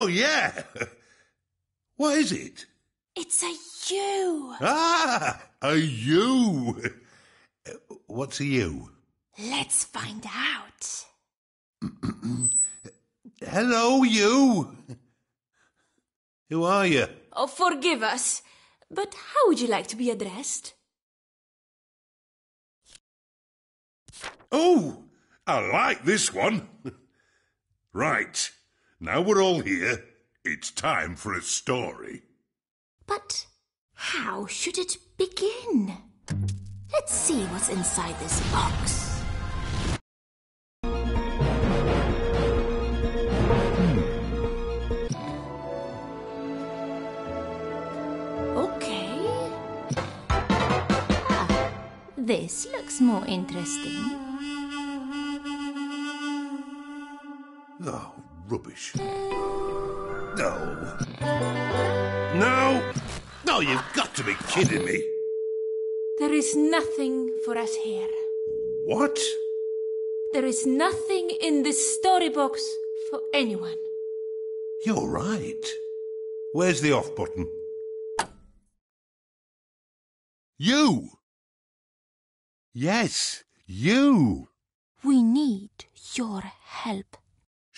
Oh, yeah. What is it? It's a U. Ah, a U. What's a U? Let's find out. Hello, you. Who are you? Oh, forgive us, but how would you like to be addressed? Oh, I like this one. right, now we're all here. It's time for a story. But how should it begin? Let's see what's inside this box. Okay. Ah, this looks more interesting. Oh, rubbish. No. No! No, you've got to be kidding me. There is nothing for us here. What? There is nothing in this story box for anyone. You're right. Where's the off button? You! Yes, you! We need your help.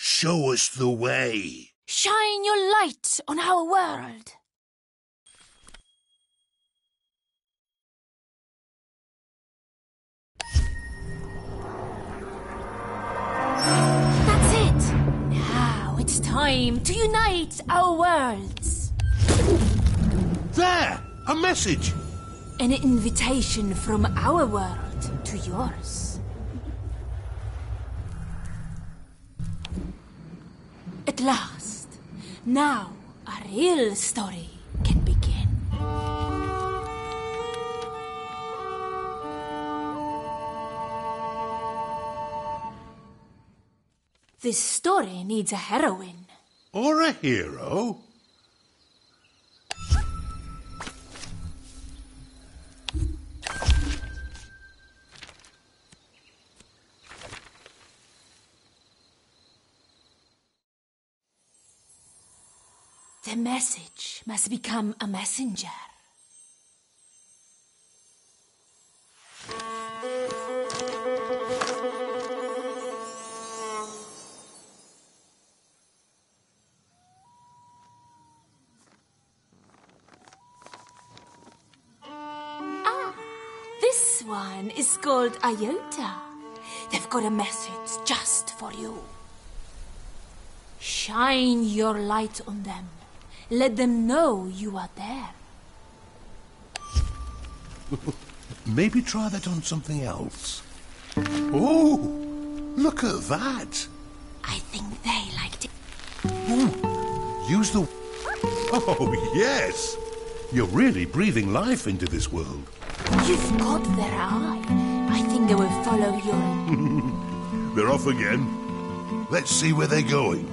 Show us the way. Shine your light on our world. That's it. Now it's time to unite our worlds. There! A message! An invitation from our world to yours. At last, now a real story can begin. This story needs a heroine. Or a hero? The message must become a messenger. Ah, this one is called Iota. They've got a message just for you. Shine your light on them. Let them know you are there. Maybe try that on something else. Oh, look at that. I think they liked it. Hmm. Use the. Oh, yes. You're really breathing life into this world. You've got their eye. I think they will follow your. They're off again. Let's see where they're going.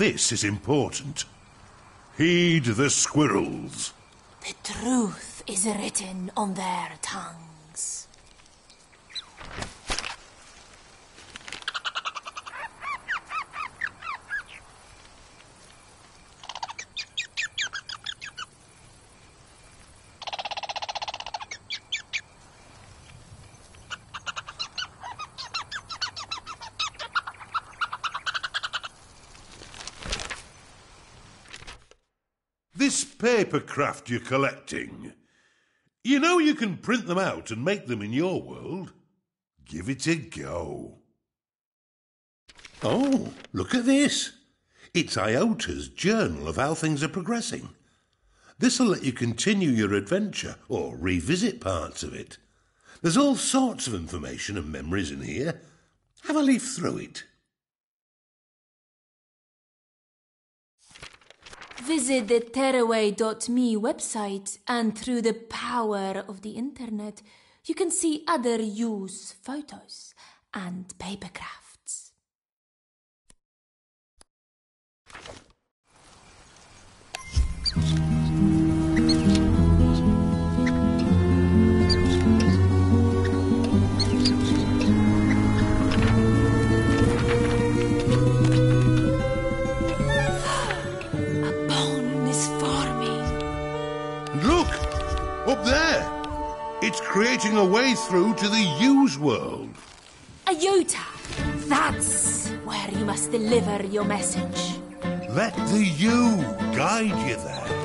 This is important. Heed the squirrels. the truth is written on their tongues. This paper craft you're collecting, you know you can print them out and make them in your world. Give it a go. Oh, look at this. It's Iota's journal of how things are progressing. This'll let you continue your adventure or revisit parts of it. There's all sorts of information and memories in here. Have a leaf through it. Visit the tearaway.me website, and through the power of the internet, you can see other use photos and paper It's creating a way through to the use world. Iota, that's where you must deliver your message. Let the you guide you there.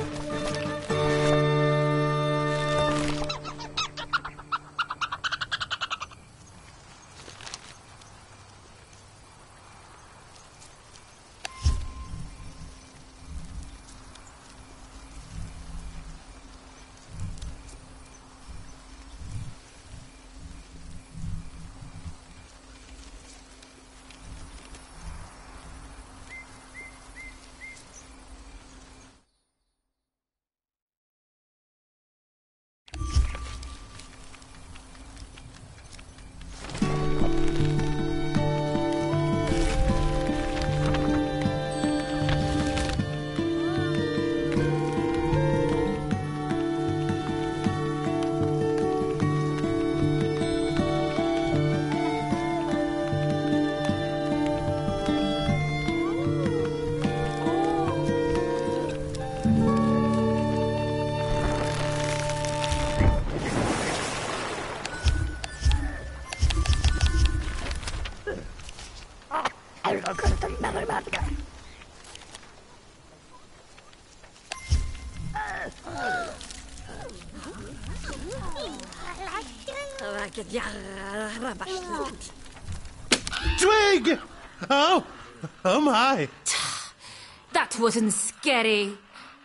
My! That wasn't scary.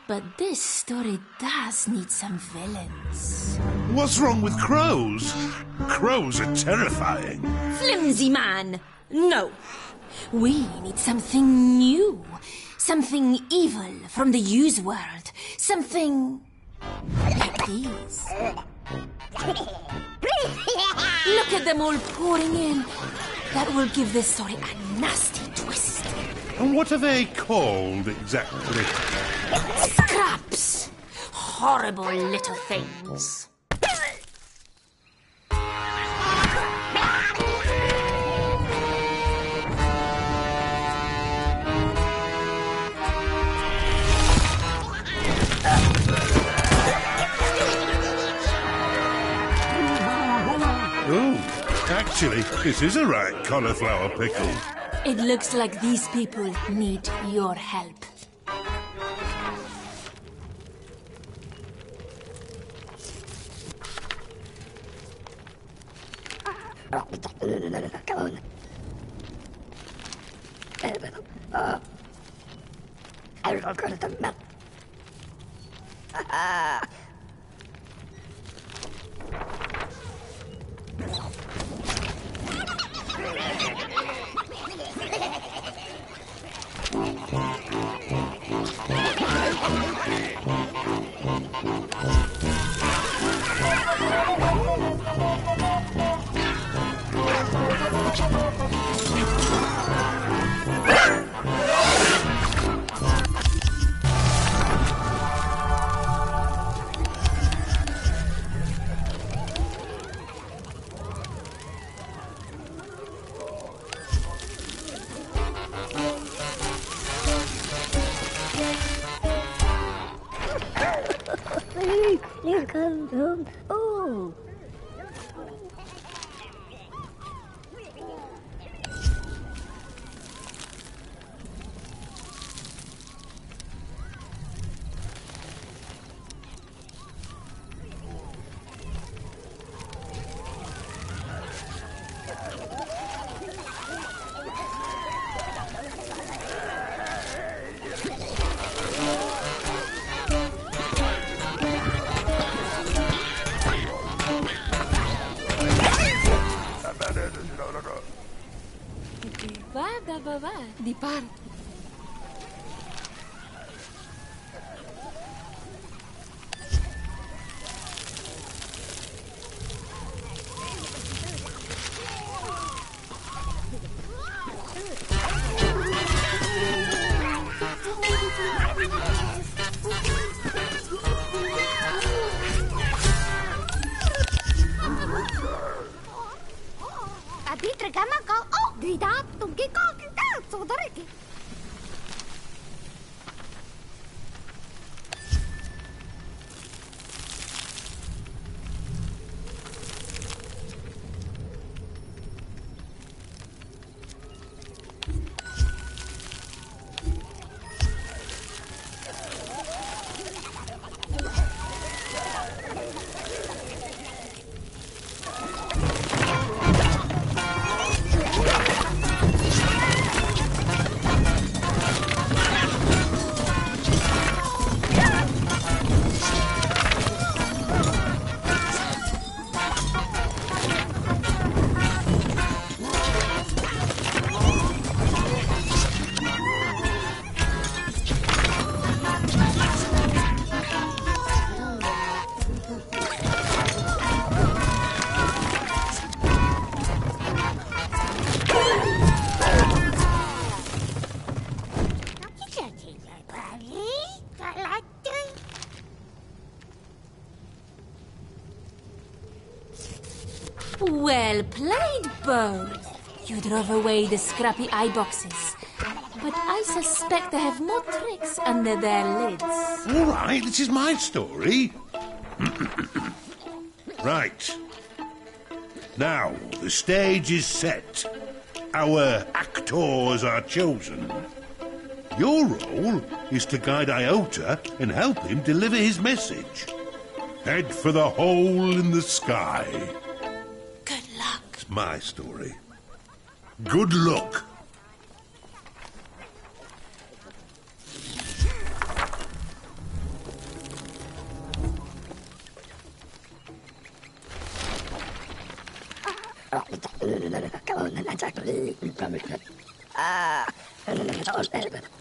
But this story does need some villains. What's wrong with crows? Crows are terrifying. Flimsy man! No. We need something new. Something evil from the use world. Something like these. Look at them all pouring in. That will give this story a nasty twist. And what are they called exactly? Scraps! Horrible little things. Oh, actually, this is a right cauliflower pickle. It looks like these people need your help. Thank you. Here comes home. Oh, va, dipart. Played, Bo. You drove away the scrappy eye boxes. But I suspect they have more tricks under their lids. All right, this is my story. right. Now, the stage is set. Our actors are chosen. Your role is to guide Iota and help him deliver his message. Head for the hole in the sky. My story. Good luck. Good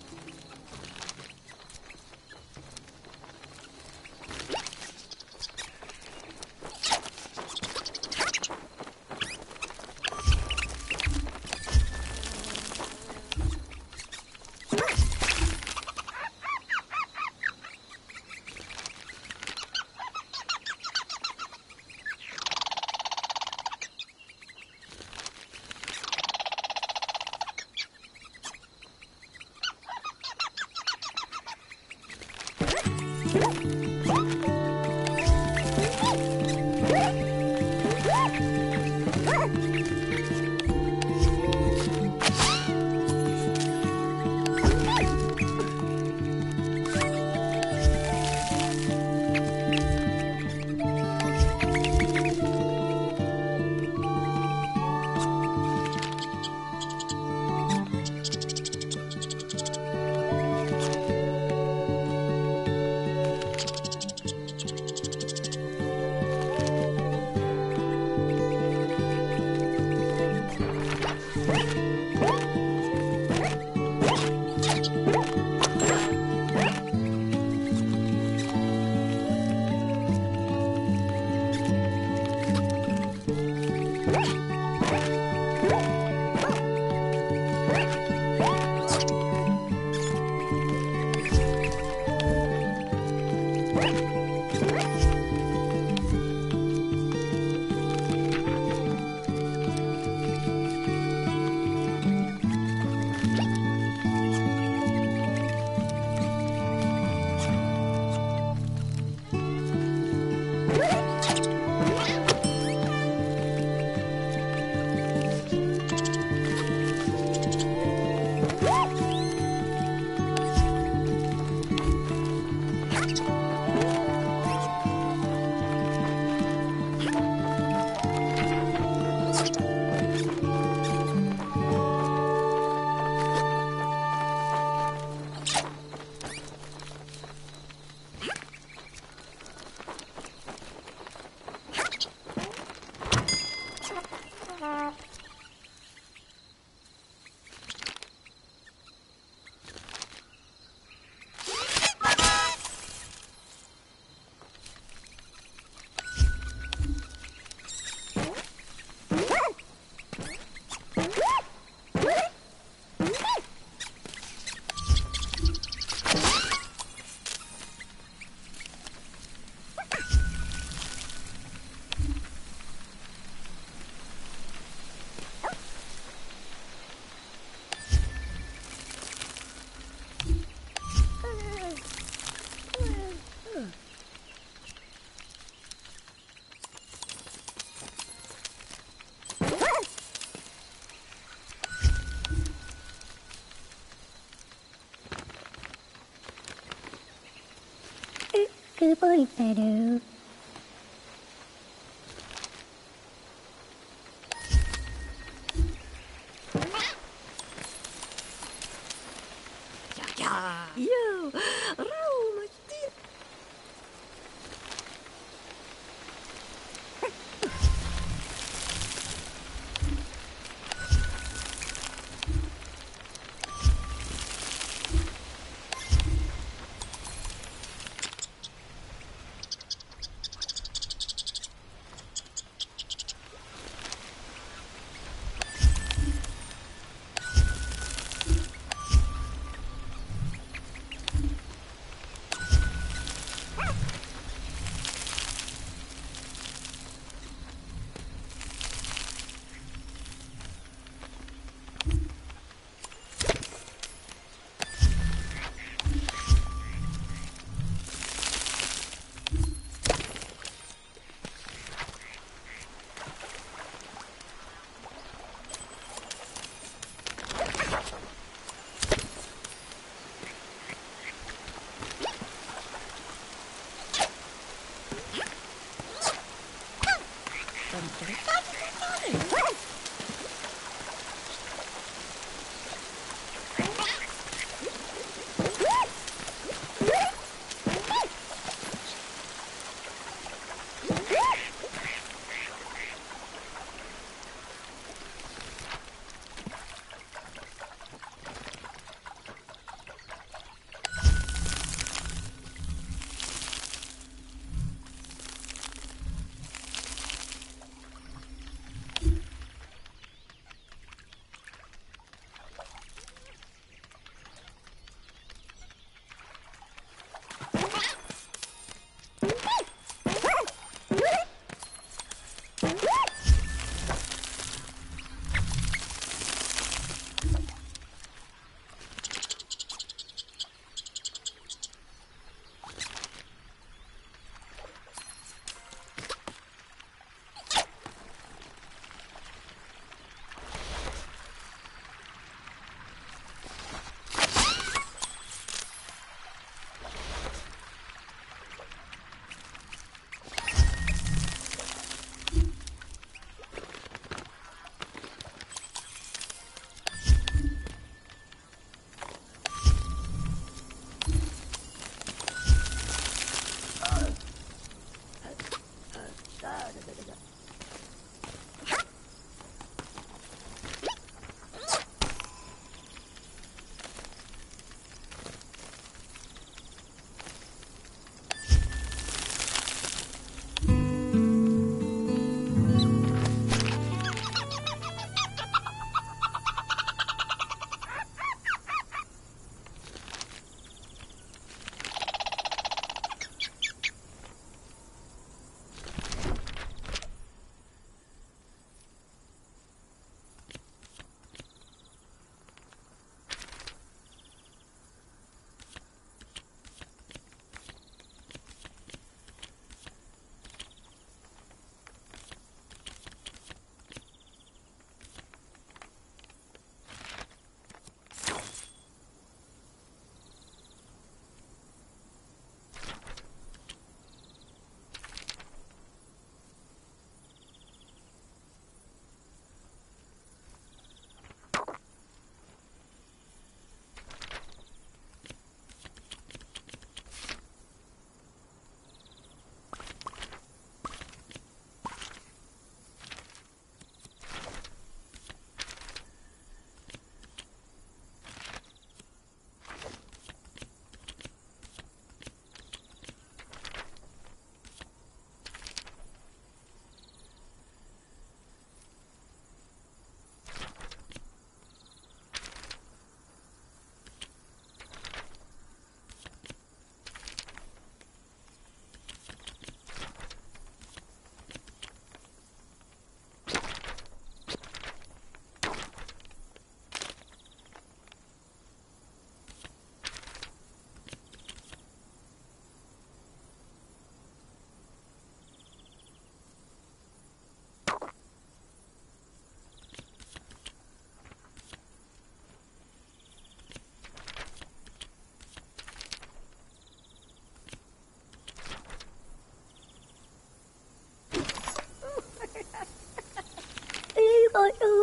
boy,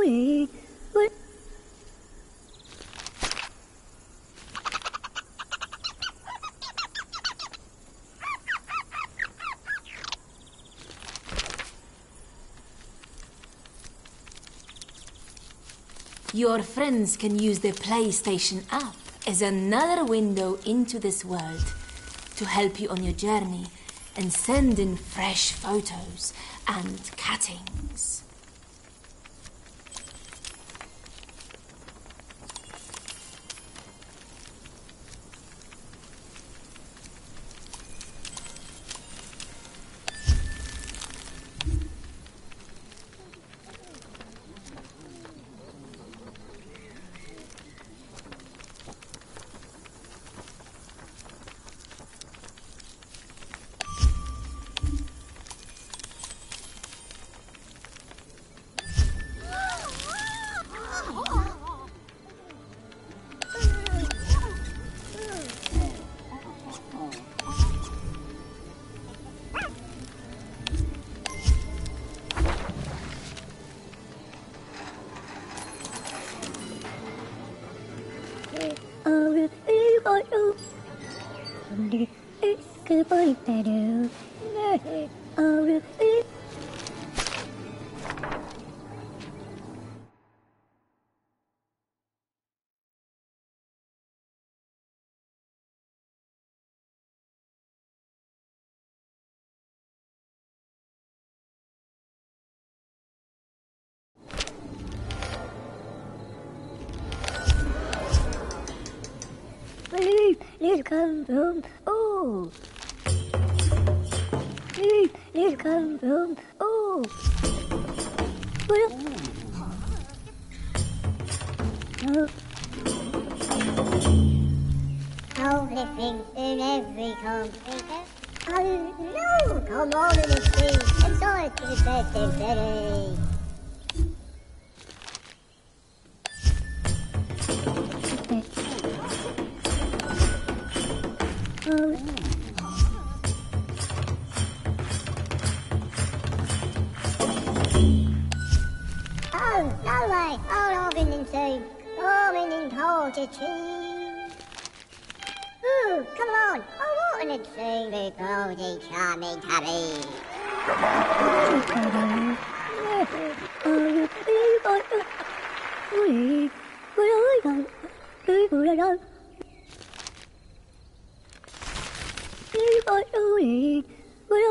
Oi. Your friends can use the PlayStation app as another window into this world to help you on your journey and send in fresh photos and cuttings. Please, please come from. Oh. Please, please come from. Oh. Well. Oh. Everything in every computer. Oh no! Come on and see. I'm sorry to the birthday way! Oh, I've been into. Oh, I'm in culture cheese. Ooh, come on! I want to see the goldy charming tabby. Oh, oi, oi, oi. Oi, oi, oi, oi. Oi, oi, oi, oi. Oi,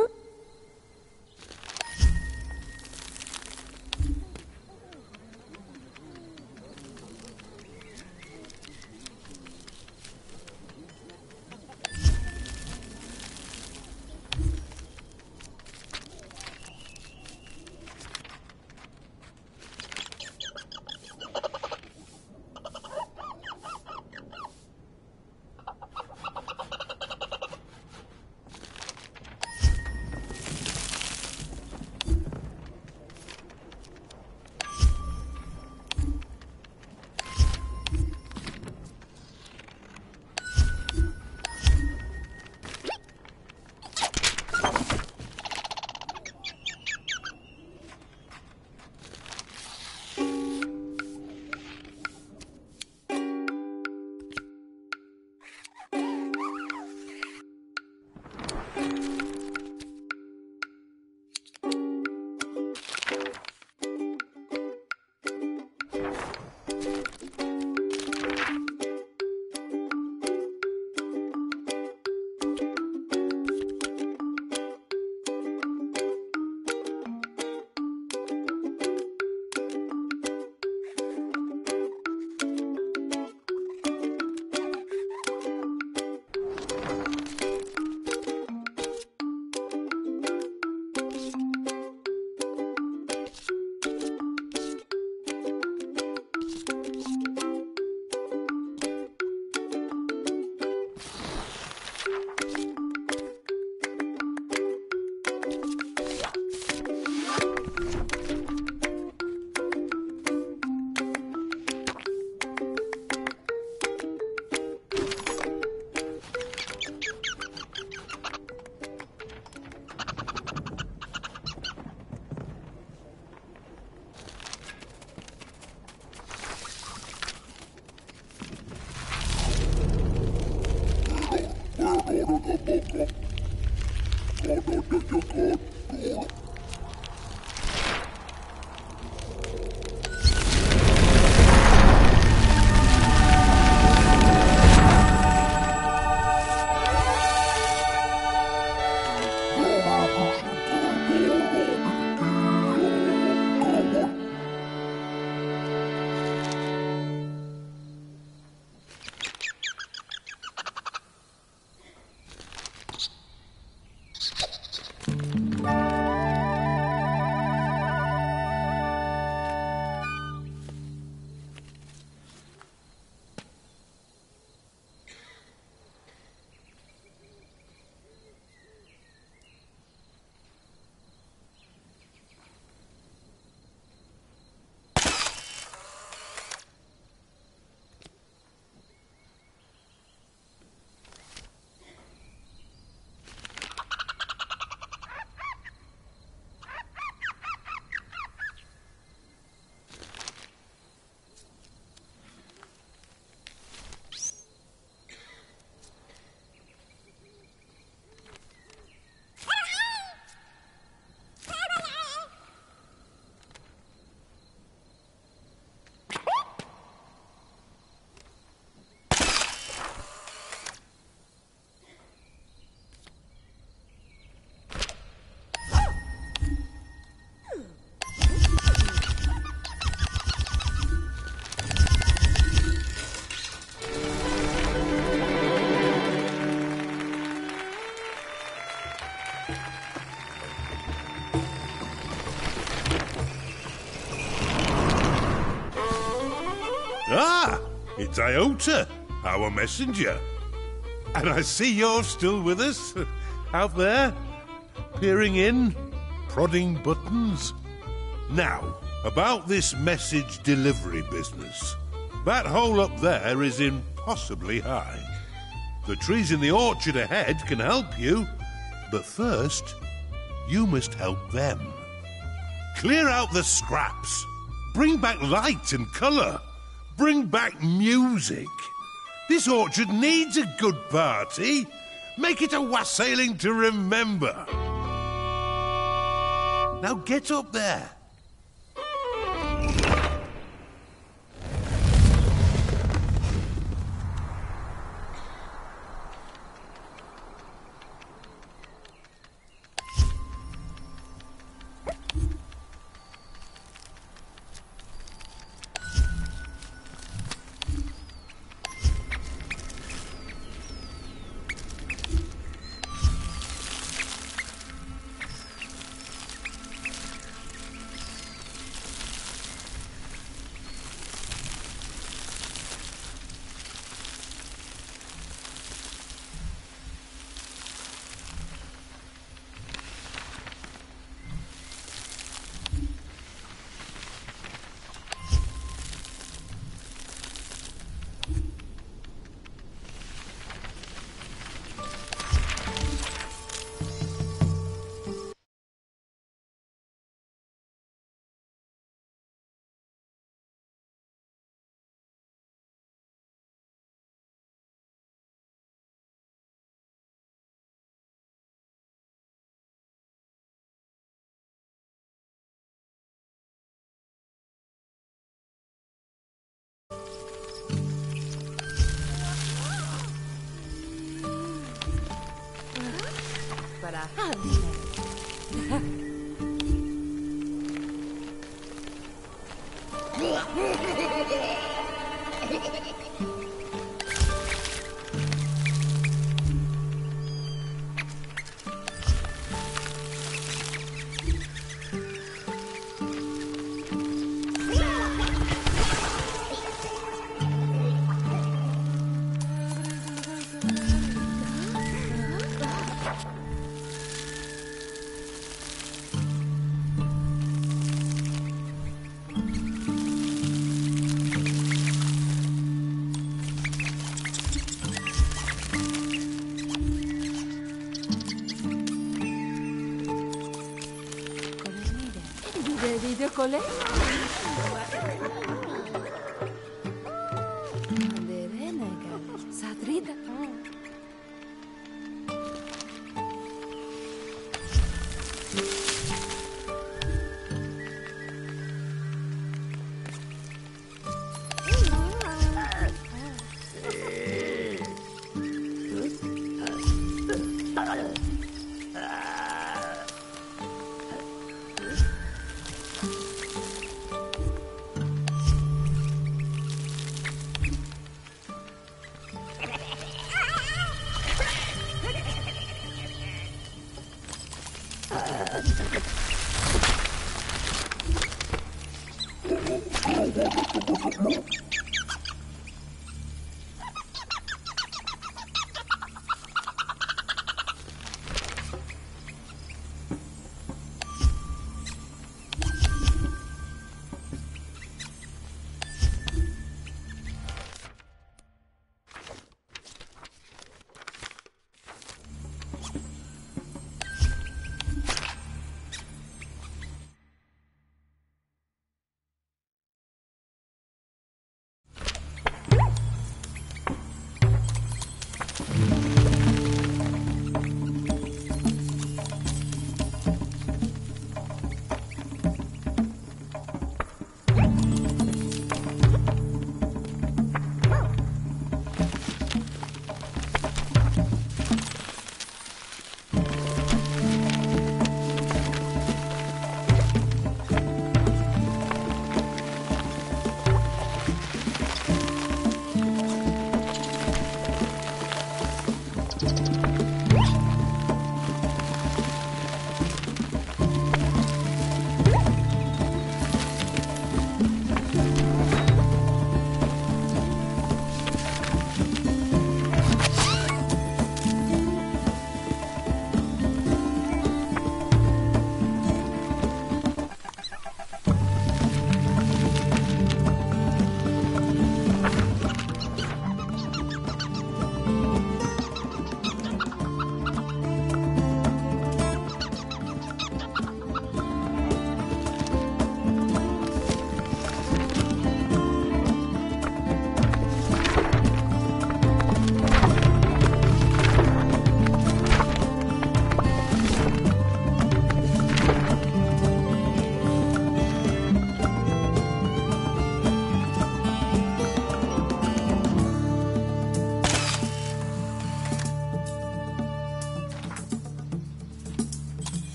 it's Iota, our messenger. And I see you're still with us, out there, peering in, prodding buttons. Now, about this message delivery business. That hole up there is impossibly high. The trees in the orchard ahead can help you, but first, you must help them. Clear out the scraps. Bring back light and colour. Bring back music. This orchard needs a good party. Make it a wassailing to remember. Now get up there. Para Video frijoles.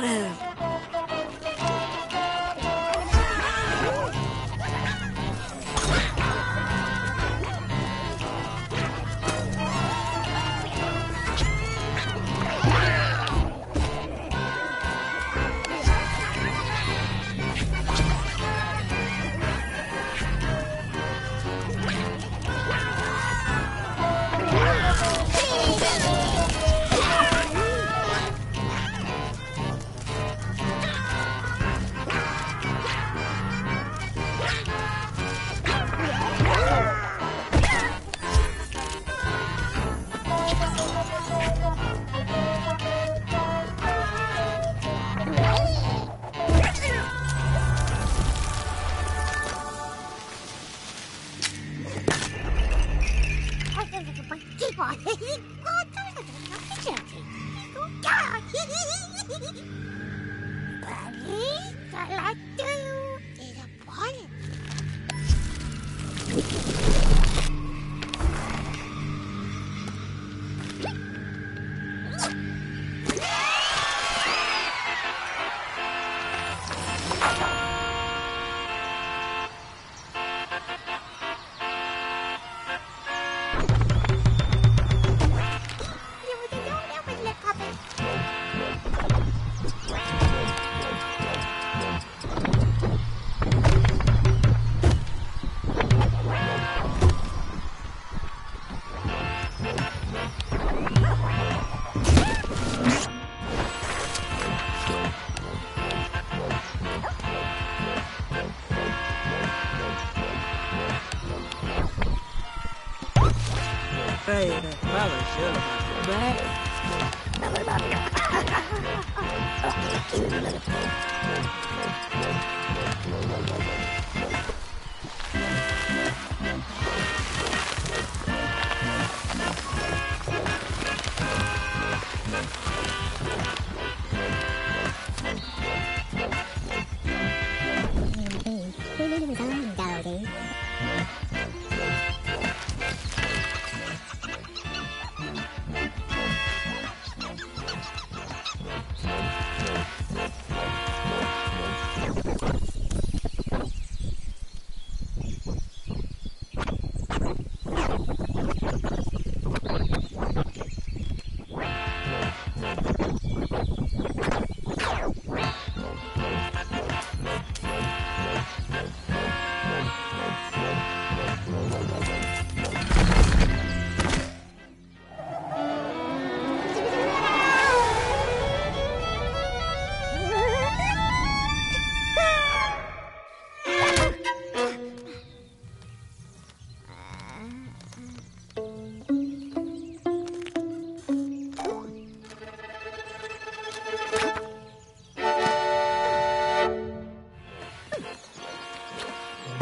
terror.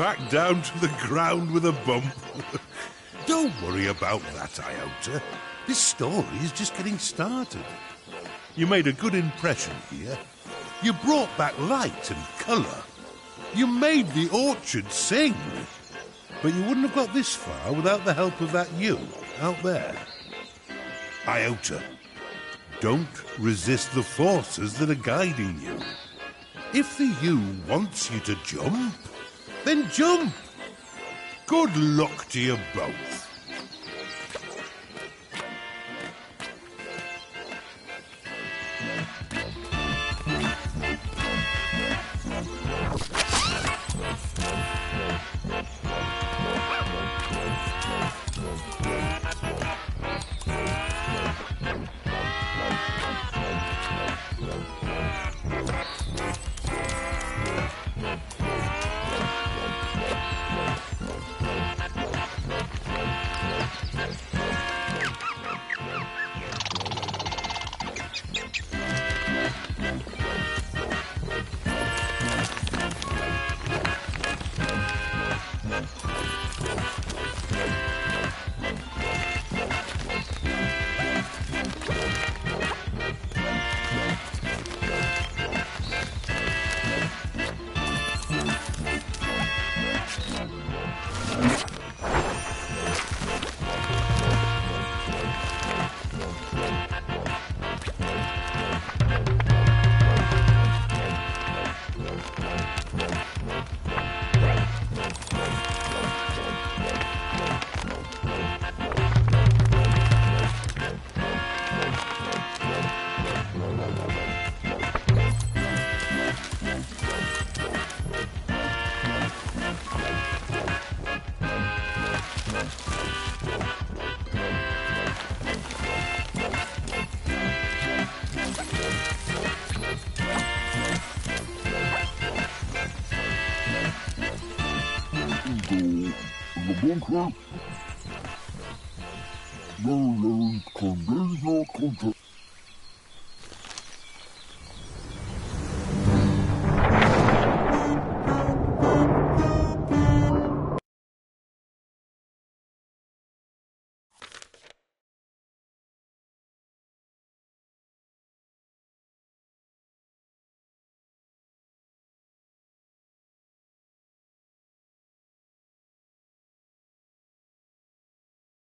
Back down to the ground with a bump. Don't worry about that, Iota. This story is just getting started. You made a good impression here. You brought back light and colour. You made the orchard sing. But you wouldn't have got this far without the help of that you out there. Iota, don't resist the forces that are guiding you. If the you wants you to jump, then jump. Good luck to you both.